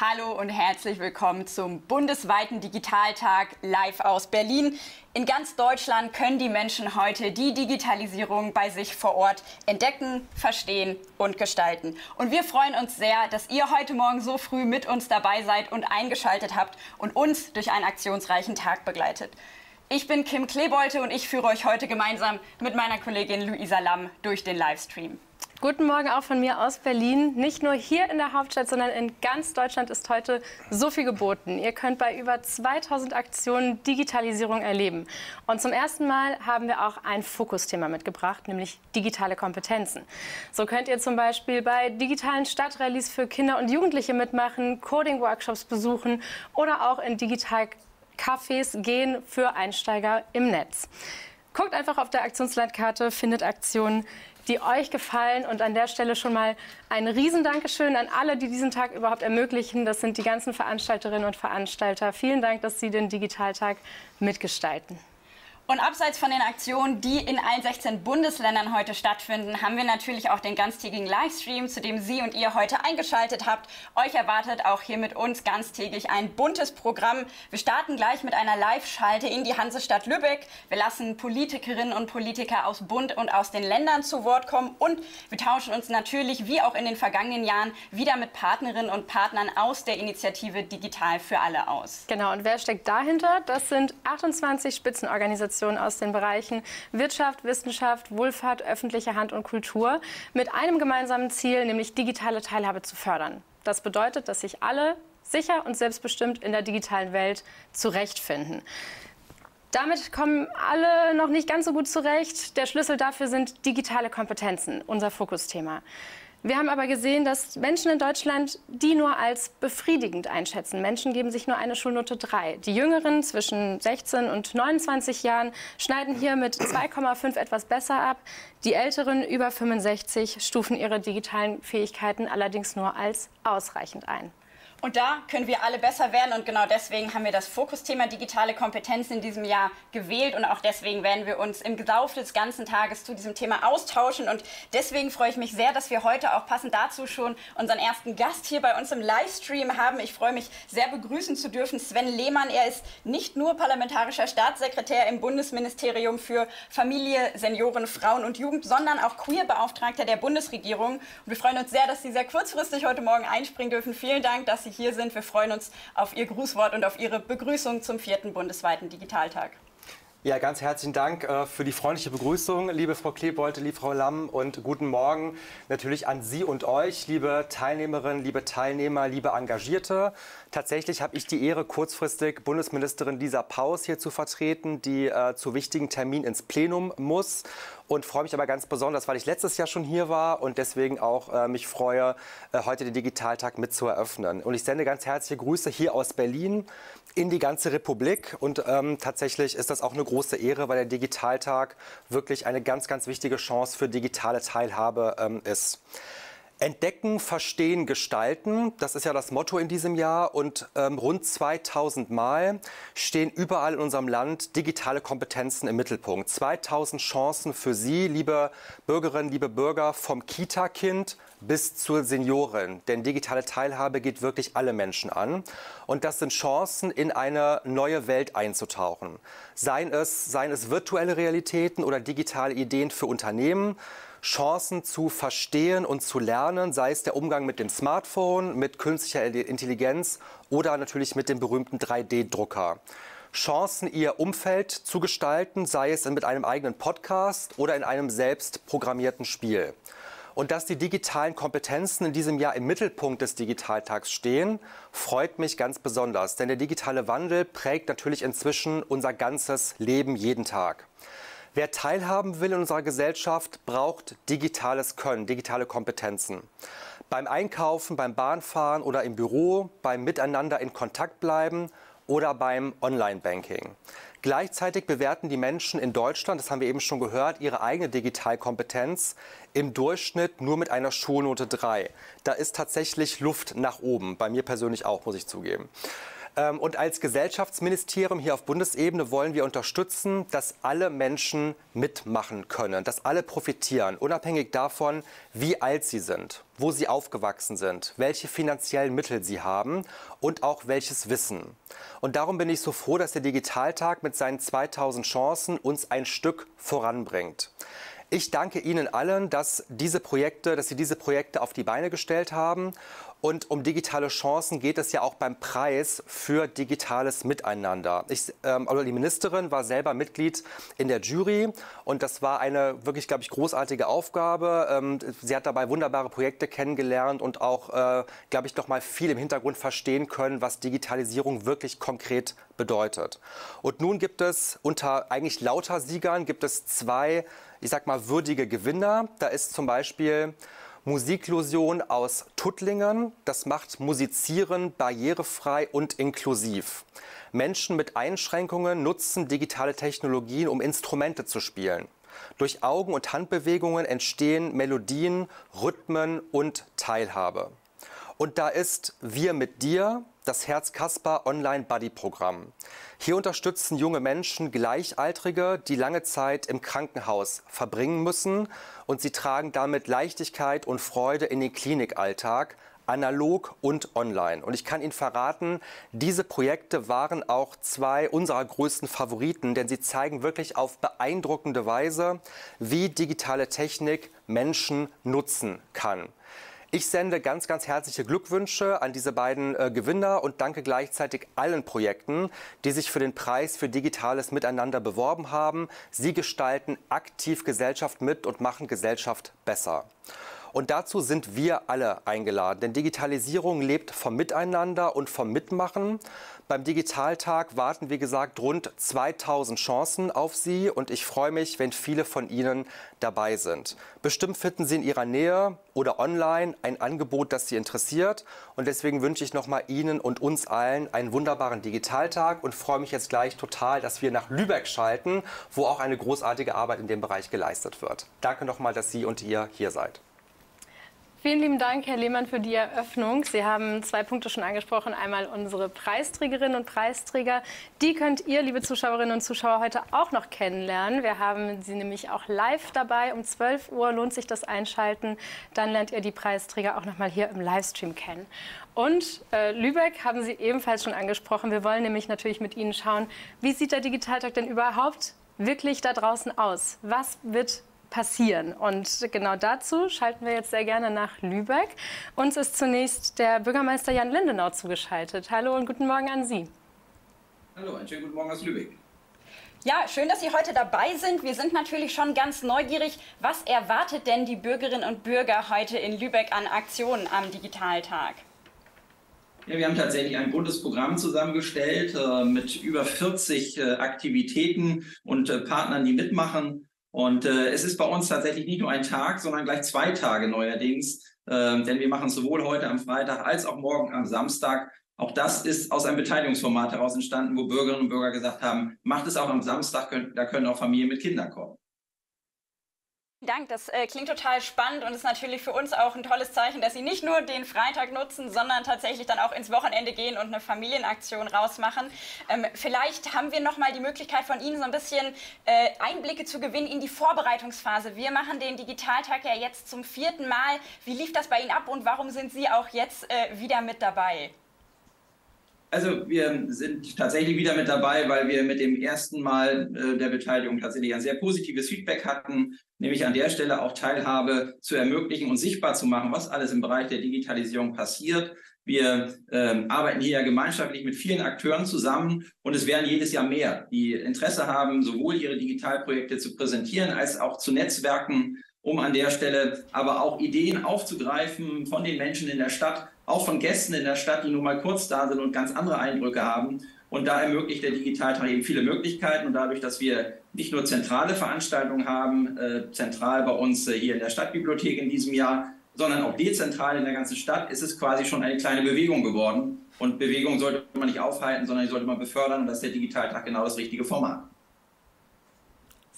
Hallo und herzlich willkommen zum bundesweiten Digitaltag live aus Berlin. In ganz Deutschland können die Menschen heute die Digitalisierung bei sich vor Ort entdecken, verstehen und gestalten. Und wir freuen uns sehr, dass ihr heute Morgen so früh mit uns dabei seid und eingeschaltet habt und uns durch einen aktionsreichen Tag begleitet. Ich bin Kim Klebolte und ich führe euch heute gemeinsam mit meiner Kollegin Luisa Lamm durch den Livestream. Guten Morgen auch von mir aus Berlin. Nicht nur hier in der Hauptstadt, sondern in ganz Deutschland ist heute so viel geboten. Ihr könnt bei über 2000 Aktionen Digitalisierung erleben. Und zum ersten Mal haben wir auch ein Fokusthema mitgebracht, nämlich digitale Kompetenzen. So könnt ihr zum Beispiel bei digitalen Stadtrallies für Kinder und Jugendliche mitmachen, Coding-Workshops besuchen oder auch in digital Cafés gehen für Einsteiger im Netz. Guckt einfach auf der Aktionslandkarte, findet Aktionen, die euch gefallen. Und an der Stelle schon mal ein Riesendankeschön an alle, die diesen Tag überhaupt ermöglichen. Das sind die ganzen Veranstalterinnen und Veranstalter. Vielen Dank, dass Sie den Digitaltag mitgestalten. Und abseits von den Aktionen, die in allen 16 Bundesländern heute stattfinden, haben wir natürlich auch den ganztägigen Livestream, zu dem Sie und ihr heute eingeschaltet habt. Euch erwartet auch hier mit uns ganztägig ein buntes Programm. Wir starten gleich mit einer Live-Schalte in die Hansestadt Lübeck. Wir lassen Politikerinnen und Politiker aus Bund und aus den Ländern zu Wort kommen und wir tauschen uns natürlich, wie auch in den vergangenen Jahren, wieder mit Partnerinnen und Partnern aus der Initiative Digital für alle aus. Genau, und wer steckt dahinter? Das sind 28 Spitzenorganisationen Organisationen aus den Bereichen Wirtschaft, Wissenschaft, Wohlfahrt, öffentliche Hand und Kultur mit einem gemeinsamen Ziel, nämlich digitale Teilhabe zu fördern. Das bedeutet, dass sich alle sicher und selbstbestimmt in der digitalen Welt zurechtfinden. Damit kommen alle noch nicht ganz so gut zurecht. Der Schlüssel dafür sind digitale Kompetenzen, unser Fokusthema. Wir haben aber gesehen, dass Menschen in Deutschland die nur als befriedigend einschätzen. Menschen geben sich nur eine Schulnote 3. Die Jüngeren zwischen 16 und 29 Jahren schneiden hier mit 2,5 etwas besser ab. Die Älteren über 65 stufen ihre digitalen Fähigkeiten allerdings nur als ausreichend ein. Und da können wir alle besser werden und genau deswegen haben wir das Fokusthema digitale Kompetenzen in diesem Jahr gewählt und auch deswegen werden wir uns im Laufe des ganzen Tages zu diesem Thema austauschen und deswegen freue ich mich sehr, dass wir heute auch passend dazu schon unseren ersten Gast hier bei uns im Livestream haben. Ich freue mich sehr begrüßen zu dürfen Sven Lehmann. Er ist nicht nur parlamentarischer Staatssekretär im Bundesministerium für Familie, Senioren, Frauen und Jugend, sondern auch Queerbeauftragter der Bundesregierung. Und wir freuen uns sehr, dass Sie sehr kurzfristig heute Morgen einspringen dürfen. Vielen Dank, dass Sie hier sind. Wir freuen uns auf Ihr Grußwort und auf Ihre Begrüßung zum vierten bundesweiten Digitaltag. Ja, ganz herzlichen Dank äh, für die freundliche Begrüßung, liebe Frau Klebolte, liebe Frau Lamm und guten Morgen natürlich an Sie und euch, liebe Teilnehmerinnen, liebe Teilnehmer, liebe Engagierte. Tatsächlich habe ich die Ehre, kurzfristig Bundesministerin Lisa Paus hier zu vertreten, die äh, zu wichtigen Termin ins Plenum muss und freue mich aber ganz besonders, weil ich letztes Jahr schon hier war und deswegen auch äh, mich freue, äh, heute den Digitaltag mit zu eröffnen. Und ich sende ganz herzliche Grüße hier aus Berlin in die ganze Republik. Und ähm, tatsächlich ist das auch eine große Ehre, weil der Digitaltag wirklich eine ganz, ganz wichtige Chance für digitale Teilhabe ähm, ist. Entdecken, verstehen, gestalten, das ist ja das Motto in diesem Jahr. Und ähm, rund 2000 Mal stehen überall in unserem Land digitale Kompetenzen im Mittelpunkt. 2000 Chancen für Sie, liebe Bürgerinnen, liebe Bürger, vom Kita-Kind bis zur Seniorin. Denn digitale Teilhabe geht wirklich alle Menschen an. Und das sind Chancen, in eine neue Welt einzutauchen. Seien es, seien es virtuelle Realitäten oder digitale Ideen für Unternehmen. Chancen zu verstehen und zu lernen, sei es der Umgang mit dem Smartphone, mit künstlicher Intelligenz oder natürlich mit dem berühmten 3D-Drucker. Chancen, ihr Umfeld zu gestalten, sei es mit einem eigenen Podcast oder in einem selbst programmierten Spiel. Und dass die digitalen Kompetenzen in diesem Jahr im Mittelpunkt des Digitaltags stehen, freut mich ganz besonders. Denn der digitale Wandel prägt natürlich inzwischen unser ganzes Leben jeden Tag. Wer teilhaben will in unserer Gesellschaft, braucht digitales Können, digitale Kompetenzen. Beim Einkaufen, beim Bahnfahren oder im Büro, beim Miteinander in Kontakt bleiben oder beim Online-Banking. Gleichzeitig bewerten die Menschen in Deutschland, das haben wir eben schon gehört, ihre eigene Digitalkompetenz im Durchschnitt nur mit einer Schulnote 3. Da ist tatsächlich Luft nach oben, bei mir persönlich auch, muss ich zugeben. Ähm, und als Gesellschaftsministerium hier auf Bundesebene wollen wir unterstützen, dass alle Menschen mitmachen können, dass alle profitieren, unabhängig davon, wie alt sie sind, wo sie aufgewachsen sind, welche finanziellen Mittel sie haben und auch welches Wissen. Und darum bin ich so froh, dass der Digitaltag mit seinen 2000 Chancen uns ein Stück voranbringt. Ich danke Ihnen allen, dass diese Projekte, dass Sie diese Projekte auf die Beine gestellt haben. Und um digitale Chancen geht es ja auch beim Preis für digitales Miteinander. Ich, ähm, also die Ministerin war selber Mitglied in der Jury und das war eine wirklich, glaube ich, großartige Aufgabe. Ähm, sie hat dabei wunderbare Projekte kennengelernt und auch, äh, glaube ich, noch mal viel im Hintergrund verstehen können, was Digitalisierung wirklich konkret bedeutet. Und nun gibt es unter eigentlich lauter Siegern gibt es zwei ich sag mal, würdige Gewinner. Da ist zum Beispiel Musiklusion aus Tuttlingen. Das macht Musizieren barrierefrei und inklusiv. Menschen mit Einschränkungen nutzen digitale Technologien, um Instrumente zu spielen. Durch Augen- und Handbewegungen entstehen Melodien, Rhythmen und Teilhabe. Und da ist Wir mit dir, das Herz Kasper Online Buddy Programm. Hier unterstützen junge Menschen Gleichaltrige, die lange Zeit im Krankenhaus verbringen müssen und sie tragen damit Leichtigkeit und Freude in den Klinikalltag, analog und online. Und ich kann Ihnen verraten, diese Projekte waren auch zwei unserer größten Favoriten, denn sie zeigen wirklich auf beeindruckende Weise, wie digitale Technik Menschen nutzen kann. Ich sende ganz, ganz herzliche Glückwünsche an diese beiden äh, Gewinner und danke gleichzeitig allen Projekten, die sich für den Preis für digitales Miteinander beworben haben. Sie gestalten aktiv Gesellschaft mit und machen Gesellschaft besser. Und dazu sind wir alle eingeladen. Denn Digitalisierung lebt vom Miteinander und vom Mitmachen. Beim Digitaltag warten, wie gesagt, rund 2000 Chancen auf Sie. Und ich freue mich, wenn viele von Ihnen dabei sind. Bestimmt finden Sie in Ihrer Nähe oder online ein Angebot, das Sie interessiert. Und deswegen wünsche ich nochmal Ihnen und uns allen einen wunderbaren Digitaltag und freue mich jetzt gleich total, dass wir nach Lübeck schalten, wo auch eine großartige Arbeit in dem Bereich geleistet wird. Danke nochmal, dass Sie und ihr hier seid. Vielen lieben Dank, Herr Lehmann, für die Eröffnung. Sie haben zwei Punkte schon angesprochen. Einmal unsere Preisträgerinnen und Preisträger. Die könnt ihr, liebe Zuschauerinnen und Zuschauer, heute auch noch kennenlernen. Wir haben sie nämlich auch live dabei. Um 12 Uhr lohnt sich das Einschalten. Dann lernt ihr die Preisträger auch noch mal hier im Livestream kennen. Und äh, Lübeck haben Sie ebenfalls schon angesprochen. Wir wollen nämlich natürlich mit Ihnen schauen, wie sieht der Digitaltag denn überhaupt wirklich da draußen aus? Was wird passieren. Und genau dazu schalten wir jetzt sehr gerne nach Lübeck. Uns ist zunächst der Bürgermeister Jan Lindenau zugeschaltet. Hallo und guten Morgen an Sie. Hallo, einen schönen guten Morgen aus Lübeck. Ja, schön, dass Sie heute dabei sind. Wir sind natürlich schon ganz neugierig. Was erwartet denn die Bürgerinnen und Bürger heute in Lübeck an Aktionen am Digitaltag? Ja, wir haben tatsächlich ein buntes Programm zusammengestellt äh, mit über 40 äh, Aktivitäten und äh, Partnern, die mitmachen. Und äh, es ist bei uns tatsächlich nicht nur ein Tag, sondern gleich zwei Tage neuerdings. Äh, denn wir machen sowohl heute am Freitag als auch morgen am Samstag. Auch das ist aus einem Beteiligungsformat heraus entstanden, wo Bürgerinnen und Bürger gesagt haben, macht es auch am Samstag, da können auch Familien mit Kindern kommen. Dank, das äh, klingt total spannend und ist natürlich für uns auch ein tolles Zeichen, dass Sie nicht nur den Freitag nutzen, sondern tatsächlich dann auch ins Wochenende gehen und eine Familienaktion rausmachen. Ähm, vielleicht haben wir noch mal die Möglichkeit von Ihnen so ein bisschen äh, Einblicke zu gewinnen in die Vorbereitungsphase. Wir machen den Digitaltag ja jetzt zum vierten Mal. Wie lief das bei Ihnen ab und warum sind Sie auch jetzt äh, wieder mit dabei? Also wir sind tatsächlich wieder mit dabei, weil wir mit dem ersten Mal äh, der Beteiligung tatsächlich ein sehr positives Feedback hatten, nämlich an der Stelle auch Teilhabe zu ermöglichen und sichtbar zu machen, was alles im Bereich der Digitalisierung passiert. Wir ähm, arbeiten hier ja gemeinschaftlich mit vielen Akteuren zusammen und es werden jedes Jahr mehr, die Interesse haben, sowohl ihre Digitalprojekte zu präsentieren als auch zu Netzwerken, um an der Stelle aber auch Ideen aufzugreifen von den Menschen in der Stadt auch von Gästen in der Stadt, die nur mal kurz da sind und ganz andere Eindrücke haben. Und da ermöglicht der Digitaltag eben viele Möglichkeiten. Und dadurch, dass wir nicht nur zentrale Veranstaltungen haben, äh, zentral bei uns äh, hier in der Stadtbibliothek in diesem Jahr, sondern auch dezentral in der ganzen Stadt, ist es quasi schon eine kleine Bewegung geworden. Und Bewegung sollte man nicht aufhalten, sondern die sollte man befördern. Und das ist der Digitaltag genau das richtige Format.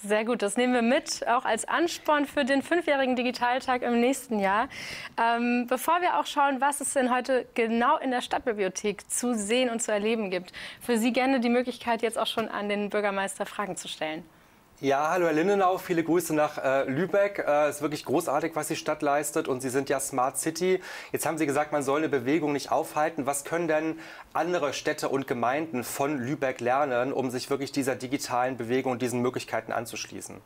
Sehr gut, das nehmen wir mit, auch als Ansporn für den fünfjährigen Digitaltag im nächsten Jahr. Ähm, bevor wir auch schauen, was es denn heute genau in der Stadtbibliothek zu sehen und zu erleben gibt, für Sie gerne die Möglichkeit, jetzt auch schon an den Bürgermeister Fragen zu stellen. Ja, hallo Herr Lindenau, viele Grüße nach äh, Lübeck. Es äh, ist wirklich großartig, was die Stadt leistet und Sie sind ja Smart City. Jetzt haben Sie gesagt, man soll eine Bewegung nicht aufhalten. Was können denn andere Städte und Gemeinden von Lübeck lernen, um sich wirklich dieser digitalen Bewegung und diesen Möglichkeiten anzuschließen?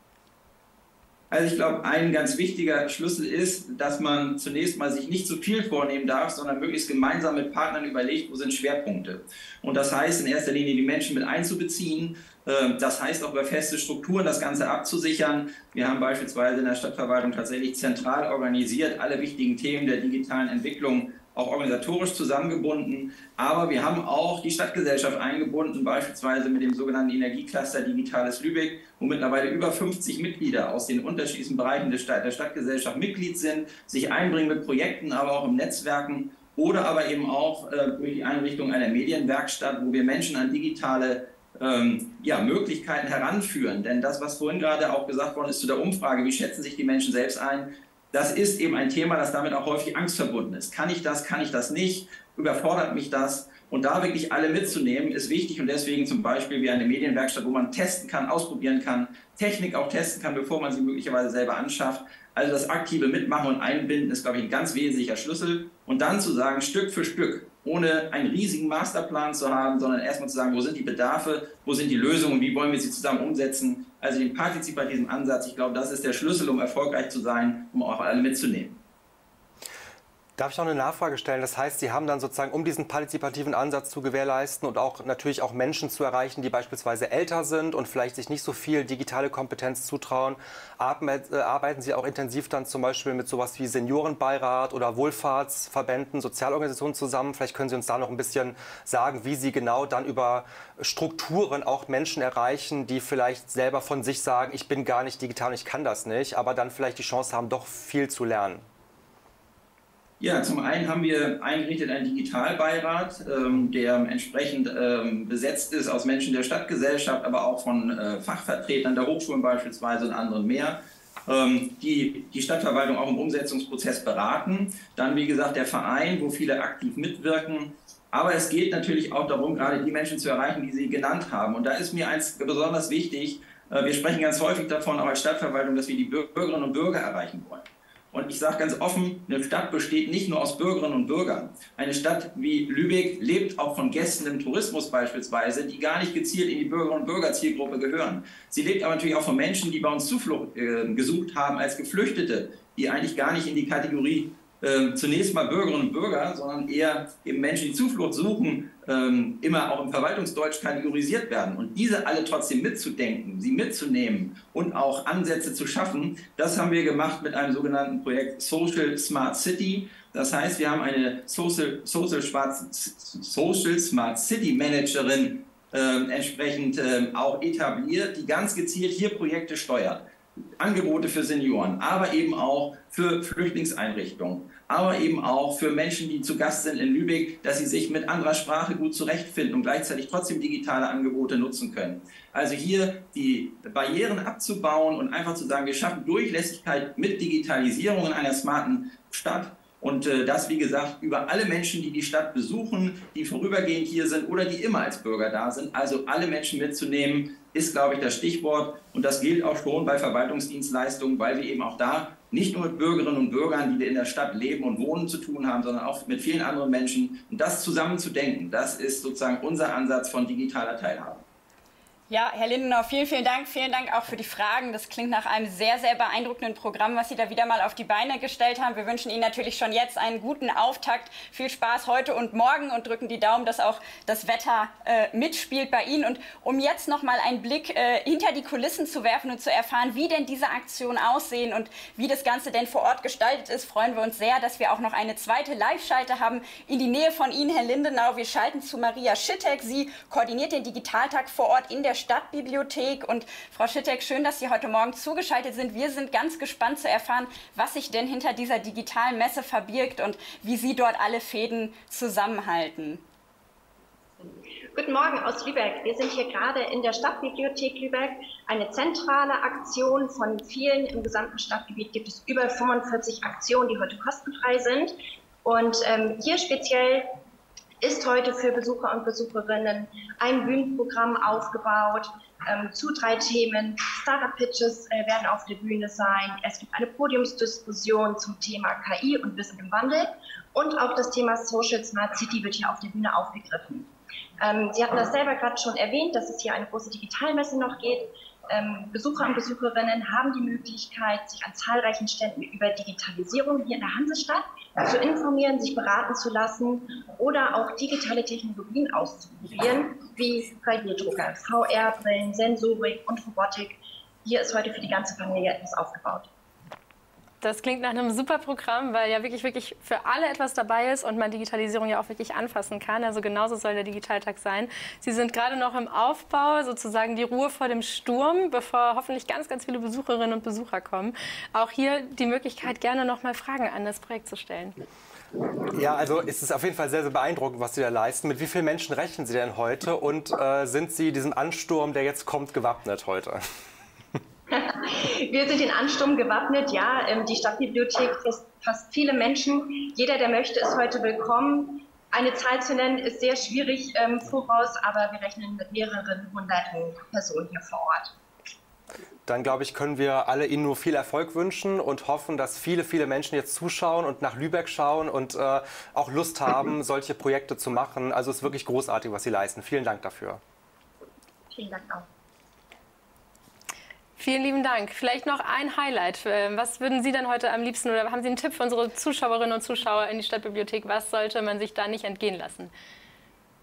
Also ich glaube, ein ganz wichtiger Schlüssel ist, dass man zunächst mal sich nicht zu viel vornehmen darf, sondern möglichst gemeinsam mit Partnern überlegt, wo sind Schwerpunkte. Und das heißt in erster Linie die Menschen mit einzubeziehen. Ähm, das heißt auch über feste Strukturen das Ganze abzusichern. Wir haben beispielsweise in der Stadtverwaltung tatsächlich zentral organisiert alle wichtigen Themen der digitalen Entwicklung auch organisatorisch zusammengebunden. Aber wir haben auch die Stadtgesellschaft eingebunden, beispielsweise mit dem sogenannten Energiecluster Digitales Lübeck, wo mittlerweile über 50 Mitglieder aus den unterschiedlichsten Bereichen der, Stadt, der Stadtgesellschaft Mitglied sind, sich einbringen mit Projekten, aber auch im Netzwerken oder aber eben auch äh, durch die Einrichtung einer Medienwerkstatt, wo wir Menschen an digitale ähm, ja, Möglichkeiten heranführen. Denn das, was vorhin gerade auch gesagt worden ist zu der Umfrage, wie schätzen sich die Menschen selbst ein, das ist eben ein Thema, das damit auch häufig Angst verbunden ist. Kann ich das, kann ich das nicht? Überfordert mich das? Und da wirklich alle mitzunehmen, ist wichtig und deswegen zum Beispiel wie eine Medienwerkstatt, wo man testen kann, ausprobieren kann, Technik auch testen kann, bevor man sie möglicherweise selber anschafft. Also das aktive Mitmachen und Einbinden ist, glaube ich, ein ganz wesentlicher Schlüssel. Und dann zu sagen, Stück für Stück, ohne einen riesigen Masterplan zu haben, sondern erstmal zu sagen, wo sind die Bedarfe, wo sind die Lösungen, wie wollen wir sie zusammen umsetzen. Also den partizipativen Ansatz, ich glaube, das ist der Schlüssel, um erfolgreich zu sein, um auch alle mitzunehmen. Darf ich noch eine Nachfrage stellen? Das heißt, Sie haben dann sozusagen, um diesen partizipativen Ansatz zu gewährleisten und auch natürlich auch Menschen zu erreichen, die beispielsweise älter sind und vielleicht sich nicht so viel digitale Kompetenz zutrauen, äh, arbeiten Sie auch intensiv dann zum Beispiel mit sowas wie Seniorenbeirat oder Wohlfahrtsverbänden, Sozialorganisationen zusammen. Vielleicht können Sie uns da noch ein bisschen sagen, wie Sie genau dann über Strukturen auch Menschen erreichen, die vielleicht selber von sich sagen, ich bin gar nicht digital und ich kann das nicht, aber dann vielleicht die Chance haben, doch viel zu lernen. Ja, zum einen haben wir eingerichtet einen Digitalbeirat, ähm, der entsprechend ähm, besetzt ist aus Menschen der Stadtgesellschaft, aber auch von äh, Fachvertretern der Hochschulen beispielsweise und anderen mehr, ähm, die die Stadtverwaltung auch im Umsetzungsprozess beraten. Dann, wie gesagt, der Verein, wo viele aktiv mitwirken. Aber es geht natürlich auch darum, gerade die Menschen zu erreichen, die Sie genannt haben. Und da ist mir eins besonders wichtig. Äh, wir sprechen ganz häufig davon, auch als Stadtverwaltung, dass wir die Bürgerinnen und Bürger erreichen wollen. Und ich sage ganz offen, eine Stadt besteht nicht nur aus Bürgerinnen und Bürgern. Eine Stadt wie Lübeck lebt auch von Gästen im Tourismus beispielsweise, die gar nicht gezielt in die Bürgerinnen und Bürger-Zielgruppe gehören. Sie lebt aber natürlich auch von Menschen, die bei uns Zuflucht äh, gesucht haben als Geflüchtete, die eigentlich gar nicht in die Kategorie äh, zunächst mal Bürgerinnen und Bürger, sondern eher eben Menschen, die Zuflucht suchen, ähm, immer auch im Verwaltungsdeutsch kategorisiert werden. Und diese alle trotzdem mitzudenken, sie mitzunehmen und auch Ansätze zu schaffen, das haben wir gemacht mit einem sogenannten Projekt Social Smart City. Das heißt, wir haben eine Social, Social, Social Smart City Managerin äh, entsprechend äh, auch etabliert, die ganz gezielt hier Projekte steuert. Angebote für Senioren, aber eben auch für Flüchtlingseinrichtungen, aber eben auch für Menschen, die zu Gast sind in Lübeck, dass sie sich mit anderer Sprache gut zurechtfinden und gleichzeitig trotzdem digitale Angebote nutzen können. Also hier die Barrieren abzubauen und einfach zu sagen, wir schaffen Durchlässigkeit mit Digitalisierung in einer smarten Stadt und äh, das, wie gesagt, über alle Menschen, die die Stadt besuchen, die vorübergehend hier sind oder die immer als Bürger da sind. Also alle Menschen mitzunehmen, ist, glaube ich, das Stichwort. Und das gilt auch schon bei Verwaltungsdienstleistungen, weil wir eben auch da nicht nur mit Bürgerinnen und Bürgern, die in der Stadt leben und wohnen, zu tun haben, sondern auch mit vielen anderen Menschen. Und das zusammen zu denken, das ist sozusagen unser Ansatz von digitaler Teilhabe. Ja, Herr Lindenau, vielen, vielen Dank. Vielen Dank auch für die Fragen. Das klingt nach einem sehr, sehr beeindruckenden Programm, was Sie da wieder mal auf die Beine gestellt haben. Wir wünschen Ihnen natürlich schon jetzt einen guten Auftakt. Viel Spaß heute und morgen und drücken die Daumen, dass auch das Wetter äh, mitspielt bei Ihnen. Und um jetzt noch mal einen Blick äh, hinter die Kulissen zu werfen und zu erfahren, wie denn diese Aktionen aussehen und wie das Ganze denn vor Ort gestaltet ist, freuen wir uns sehr, dass wir auch noch eine zweite Live-Schalte haben in die Nähe von Ihnen, Herr Lindenau. Wir schalten zu Maria Schittek. Sie koordiniert den Digitaltag vor Ort in der Stadtbibliothek. Und Frau Schittek, schön, dass Sie heute Morgen zugeschaltet sind. Wir sind ganz gespannt zu erfahren, was sich denn hinter dieser digitalen Messe verbirgt und wie Sie dort alle Fäden zusammenhalten. Guten Morgen aus Lübeck. Wir sind hier gerade in der Stadtbibliothek Lübeck. Eine zentrale Aktion von vielen. Im gesamten Stadtgebiet gibt es über 45 Aktionen, die heute kostenfrei sind. Und ähm, hier speziell ist heute für Besucher und Besucherinnen ein Bühnenprogramm aufgebaut ähm, zu drei Themen. Startup-Pitches äh, werden auf der Bühne sein. Es gibt eine Podiumsdiskussion zum Thema KI und Wissen im Wandel. Und auch das Thema Social Smart City wird hier auf der Bühne aufgegriffen. Ähm, Sie hatten das selber gerade schon erwähnt, dass es hier eine große Digitalmesse noch geht. Ähm, Besucher und Besucherinnen haben die Möglichkeit, sich an zahlreichen Ständen über Digitalisierung hier in der Hansestadt zu informieren, sich beraten zu lassen oder auch digitale Technologien auszuprobieren, wie 3D-Drucker, VR-Brillen, Sensorik und Robotik. Hier ist heute für die ganze Familie etwas aufgebaut. Das klingt nach einem super Programm, weil ja wirklich, wirklich für alle etwas dabei ist und man Digitalisierung ja auch wirklich anfassen kann. Also genauso soll der Digitaltag sein. Sie sind gerade noch im Aufbau, sozusagen die Ruhe vor dem Sturm, bevor hoffentlich ganz, ganz viele Besucherinnen und Besucher kommen. Auch hier die Möglichkeit, gerne noch mal Fragen an das Projekt zu stellen. Ja, also ist es auf jeden Fall sehr, sehr beeindruckend, was Sie da leisten. Mit wie vielen Menschen rechnen Sie denn heute und äh, sind Sie diesem Ansturm, der jetzt kommt, gewappnet heute? Wir sind den Ansturm gewappnet, ja. Ähm, die Stadtbibliothek fast, fast viele Menschen. Jeder, der möchte, ist heute willkommen. Eine Zahl zu nennen ist sehr schwierig ähm, voraus, aber wir rechnen mit mehreren hunderten Personen hier vor Ort. Dann glaube ich, können wir alle Ihnen nur viel Erfolg wünschen und hoffen, dass viele, viele Menschen jetzt zuschauen und nach Lübeck schauen und äh, auch Lust haben, solche Projekte zu machen. Also es ist wirklich großartig, was Sie leisten. Vielen Dank dafür. Vielen Dank auch. Vielen lieben Dank. Vielleicht noch ein Highlight. Ähm, was würden Sie denn heute am liebsten oder haben Sie einen Tipp für unsere Zuschauerinnen und Zuschauer in die Stadtbibliothek? Was sollte man sich da nicht entgehen lassen?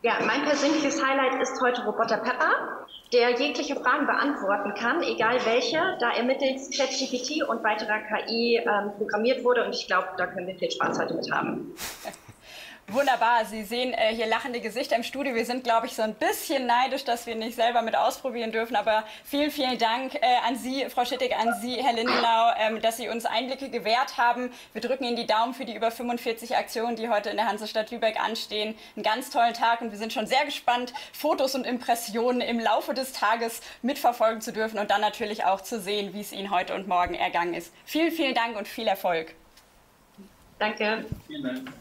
Ja, mein persönliches Highlight ist heute Roboter Pepper, der jegliche Fragen beantworten kann, egal welche, da er mittels ChatGPT und weiterer KI ähm, programmiert wurde. Und ich glaube, da können wir viel Spaß heute mit haben. Wunderbar, Sie sehen äh, hier lachende Gesichter im Studio. Wir sind, glaube ich, so ein bisschen neidisch, dass wir nicht selber mit ausprobieren dürfen. Aber vielen, vielen Dank äh, an Sie, Frau Schittig, an Sie, Herr Lindenau, ähm, dass Sie uns Einblicke gewährt haben. Wir drücken Ihnen die Daumen für die über 45 Aktionen, die heute in der Hansestadt Lübeck anstehen. Einen ganz tollen Tag und wir sind schon sehr gespannt, Fotos und Impressionen im Laufe des Tages mitverfolgen zu dürfen und dann natürlich auch zu sehen, wie es Ihnen heute und morgen ergangen ist. Vielen, vielen Dank und viel Erfolg. Danke. Vielen Dank.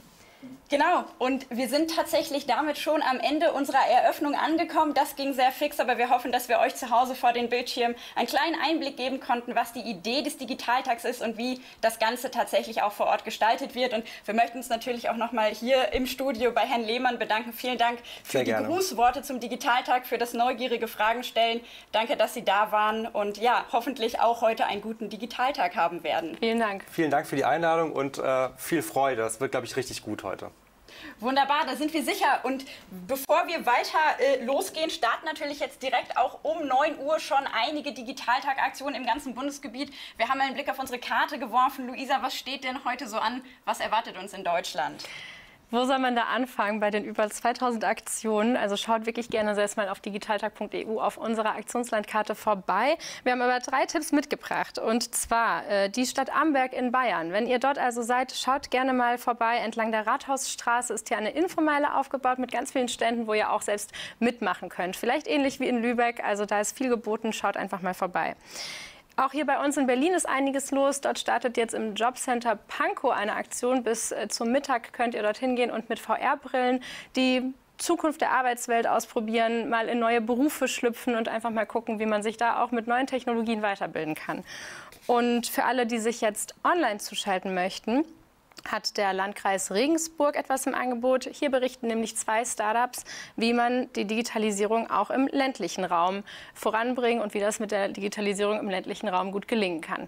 Genau, und wir sind tatsächlich damit schon am Ende unserer Eröffnung angekommen. Das ging sehr fix, aber wir hoffen, dass wir euch zu Hause vor den Bildschirmen einen kleinen Einblick geben konnten, was die Idee des Digitaltags ist und wie das Ganze tatsächlich auch vor Ort gestaltet wird. Und wir möchten uns natürlich auch nochmal hier im Studio bei Herrn Lehmann bedanken. Vielen Dank für sehr die gerne. Grußworte zum Digitaltag, für das neugierige Fragen stellen. Danke, dass Sie da waren und ja, hoffentlich auch heute einen guten Digitaltag haben werden. Vielen Dank. Vielen Dank für die Einladung und äh, viel Freude. Das wird, glaube ich, richtig gut heute. Wunderbar, da sind wir sicher. Und bevor wir weiter äh, losgehen, starten natürlich jetzt direkt auch um 9 Uhr schon einige Digitaltag-Aktionen im ganzen Bundesgebiet. Wir haben einen Blick auf unsere Karte geworfen. Luisa, was steht denn heute so an? Was erwartet uns in Deutschland? Wo soll man da anfangen bei den über 2000 Aktionen? Also schaut wirklich gerne selbst mal auf digitaltag.eu auf unserer Aktionslandkarte vorbei. Wir haben aber drei Tipps mitgebracht. Und zwar äh, die Stadt Amberg in Bayern. Wenn ihr dort also seid, schaut gerne mal vorbei. Entlang der Rathausstraße ist hier eine Infomeile aufgebaut mit ganz vielen Ständen, wo ihr auch selbst mitmachen könnt. Vielleicht ähnlich wie in Lübeck. Also da ist viel geboten. Schaut einfach mal vorbei. Auch hier bei uns in Berlin ist einiges los. Dort startet jetzt im Jobcenter Pankow eine Aktion. Bis äh, zum Mittag könnt ihr dorthin gehen und mit VR-Brillen die Zukunft der Arbeitswelt ausprobieren, mal in neue Berufe schlüpfen und einfach mal gucken, wie man sich da auch mit neuen Technologien weiterbilden kann. Und für alle, die sich jetzt online zuschalten möchten, hat der Landkreis Regensburg etwas im Angebot. Hier berichten nämlich zwei Startups, wie man die Digitalisierung auch im ländlichen Raum voranbringt und wie das mit der Digitalisierung im ländlichen Raum gut gelingen kann.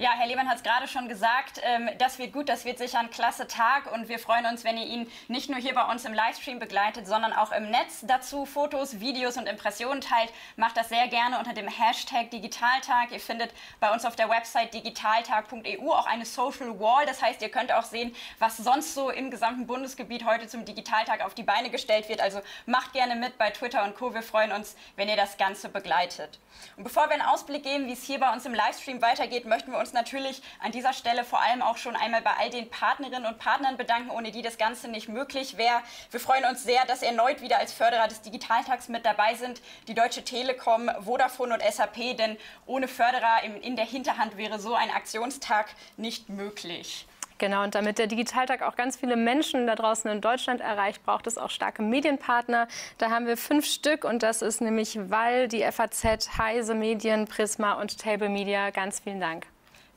Ja, Herr Lehmann hat es gerade schon gesagt, ähm, das wird gut, das wird sicher ein klasse Tag und wir freuen uns, wenn ihr ihn nicht nur hier bei uns im Livestream begleitet, sondern auch im Netz dazu Fotos, Videos und Impressionen teilt. Macht das sehr gerne unter dem Hashtag Digitaltag. Ihr findet bei uns auf der Website digitaltag.eu auch eine Social Wall. Das heißt, ihr könnt auch sehen, was sonst so im gesamten Bundesgebiet heute zum Digitaltag auf die Beine gestellt wird. Also macht gerne mit bei Twitter und Co. Wir freuen uns, wenn ihr das Ganze begleitet. Und bevor wir einen Ausblick geben, wie es hier bei uns im Livestream weitergeht, möchten wir uns uns natürlich an dieser Stelle vor allem auch schon einmal bei all den Partnerinnen und Partnern bedanken, ohne die das Ganze nicht möglich wäre. Wir freuen uns sehr, dass erneut wieder als Förderer des Digitaltags mit dabei sind die Deutsche Telekom, Vodafone und SAP, denn ohne Förderer in der Hinterhand wäre so ein Aktionstag nicht möglich. Genau, und damit der Digitaltag auch ganz viele Menschen da draußen in Deutschland erreicht, braucht es auch starke Medienpartner. Da haben wir fünf Stück und das ist nämlich Wall, die FAZ, Heise Medien, Prisma und Table Media. Ganz vielen Dank.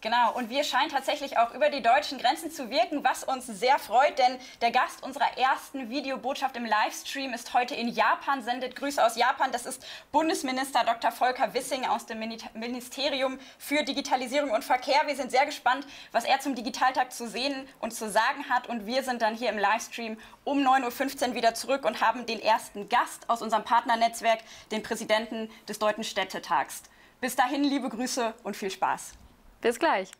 Genau, und wir scheinen tatsächlich auch über die deutschen Grenzen zu wirken, was uns sehr freut, denn der Gast unserer ersten Videobotschaft im Livestream ist heute in Japan, sendet Grüße aus Japan. Das ist Bundesminister Dr. Volker Wissing aus dem Ministerium für Digitalisierung und Verkehr. Wir sind sehr gespannt, was er zum Digitaltag zu sehen und zu sagen hat. Und wir sind dann hier im Livestream um 9.15 Uhr wieder zurück und haben den ersten Gast aus unserem Partnernetzwerk, den Präsidenten des Deutschen Städtetags. Bis dahin liebe Grüße und viel Spaß. Bis gleich.